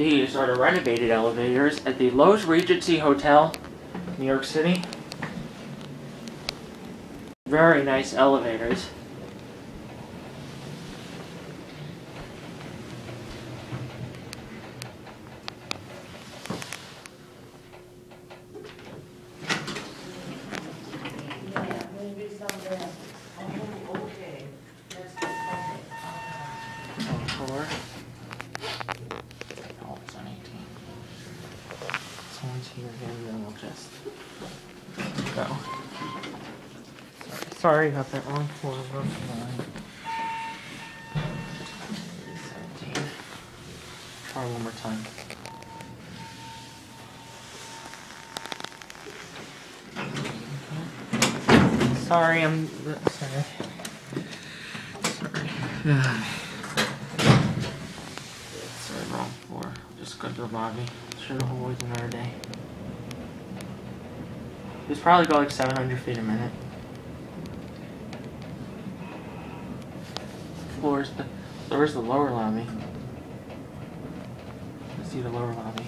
These are the renovated elevators at the Loews Regency Hotel, New York City. Very nice elevators. Yeah, Here again, then we'll just go. Sorry, sorry about that wrong floor, wrong line. 17. Try one more time. Sorry, I'm sorry. Sorry. Sorry, wrong floor. Just go to the another day. Probably go like 700 feet a minute. Floor's the, where's the lower lobby? Let's see the lower lobby.